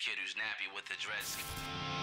Kid who's nappy with the dress.